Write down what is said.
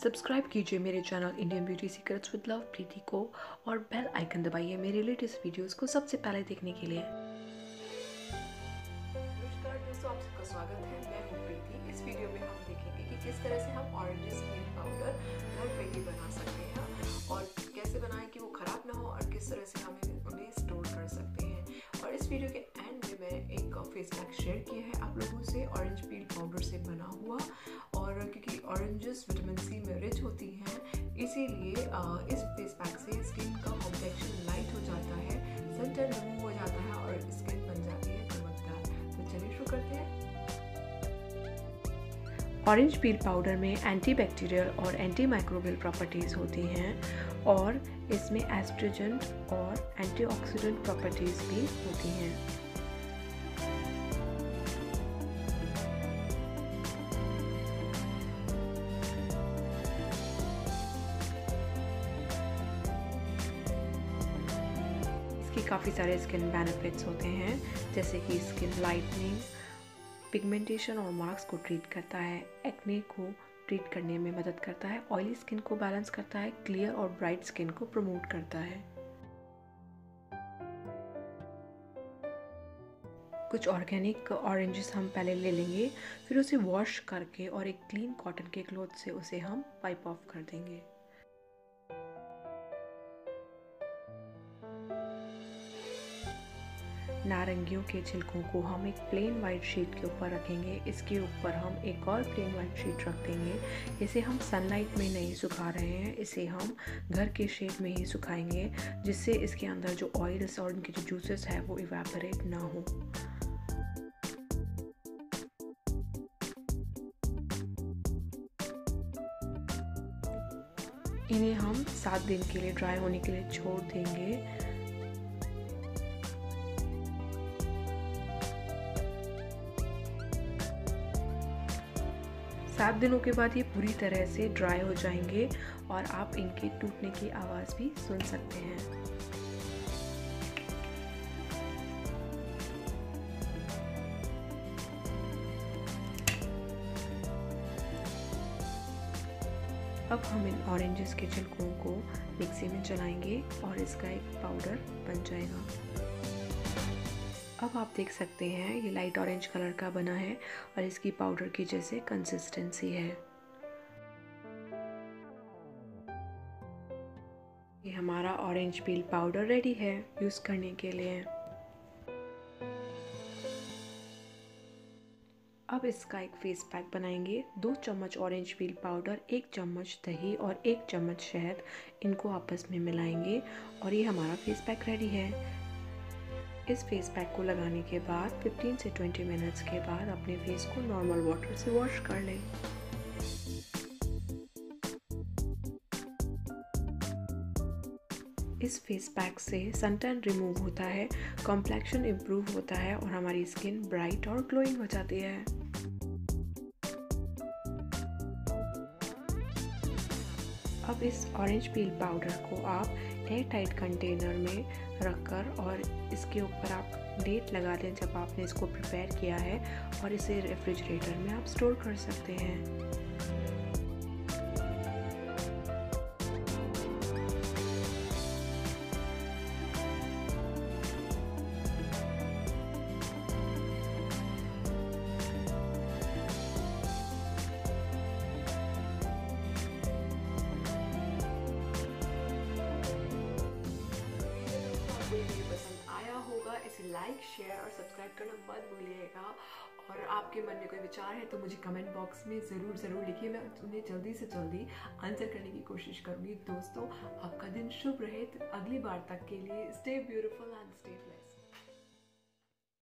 Subscribe कीजिए मेरे channel Indian beauty secrets with love, Preeti को, और बेल आइकन दबाइए मेरे लेटेस्ट वीडियोस को सबसे पहले देखने के लिए। किस वो ख़राब ना हो और किस तरह से हम उन्हें स्टोर कर सकते हैं। और इस वीडियो के एंड में मैं एक फेस पैक शेयर किया है। आप लोगों से ऑरेंज पील पाउडर से बना हुआ और क्योंकि ऑरेंजेस विटामिन सी इसीलिए इस फेस पैक से स्किन का कॉम्प्लेक्शन लाइट हो जाता है सन टर्न रिमूव हो जाता है और स्किन बन जाती है चमकदार तो चलिए शुरू करते हैं। ऑरेंज पील पाउडर में एंटी बैक्टीरियल और एंटी माइक्रोबियल प्रॉपर्टीज़ होती हैं और इसमें एस्ट्रोजन और एंटीऑक्सीडेंट प्रॉपर्टीज़ भी होती हैं। काफ़ी सारे स्किन बेनिफिट्स होते हैं, जैसे कि स्किन लाइटनिंग पिगमेंटेशन और मार्क्स को ट्रीट करता है एक्ने को ट्रीट करने में मदद करता है ऑयली स्किन को बैलेंस करता है क्लियर और ब्राइट स्किन को प्रमोट करता है। कुछ ऑर्गेनिक ऑरेंजेस हम पहले ले लेंगे, फिर उसे वॉश करके और एक क्लीन कॉटन के क्लोथ से उसे हम पाइप ऑफ़ कर देंगे। नारंगियों के छिलकों को हम एक प्लेन वाइट शीट के ऊपर रखेंगे। इसके ऊपर हम एक और प्लेन वाइट शीट रख देंगे। इसे हम सनलाइट में नहीं सुखा रहे हैं। इसे हम घर के शेड में ही सुखाएँगे, जिससे इसके अंदर जो ऑयल्स और उनके जो जूसेस है वो इवेपोरेट ना हो। इन्हें हम सात दिन के लिए ड्राई होने के लिए छोड़ देंगे। सात दिनों के बाद ये पूरी तरह से ड्राई हो जाएँगे और आप इनके टूटने की आवाज़ भी सुन सकते हैं। अब हम इन ऑरेंजेस के छिलकों को मिक्सी में चलाएँगे और इसका एक पाउडर बन जाएगा। अब आप देख सकते हैं, ये लाइट ऑरेंज कलर का बना है और इसकी पाउडर की जैसे कंसिस्टेंसी है। ये हमारा ऑरेंज पील पाउडर रेडी है यूज़ करने के लिए। अब इसका एक फेस पैक बनाएँगे। दो चम्मच ऑरेंज पील पाउडर एक चम्मच दही और एक चम्मच शहद इनको आपस में मिलाएँगे और ये हमारा फेस पैक रेडी है। इस फेस पैक को लगाने के बाद 15 से 20 मिनट्स के बाद अपने फेस को नॉर्मल वाटर से वॉश कर लें। इस फेस पैक से सनटैन रिमूव होता है कॉम्प्लेक्शन इम्प्रूव होता है और हमारी स्किन ब्राइट और ग्लोइंग हो जाती है। अब इस ऑरेंज पील पाउडर को आप एयर टाइट कंटेनर में रखकर और इसके ऊपर आप डेट लगा दें जब आपने इसको प्रिपेयर किया है और इसे रेफ्रिजरेटर में आप स्टोर कर सकते हैं। लाइक शेयर और सब्सक्राइब करना मत भूलिएगा। और आपके मन में कोई विचार है तो मुझे कमेंट बॉक्स में ज़रूर ज़रूर लिखिए। मैं उन्हें जल्दी से जल्दी आंसर करने की कोशिश करूँगी। दोस्तों, आपका दिन शुभ रहे। तो अगली बार तक के लिए स्टे ब्यूटिफुल एंड स्टे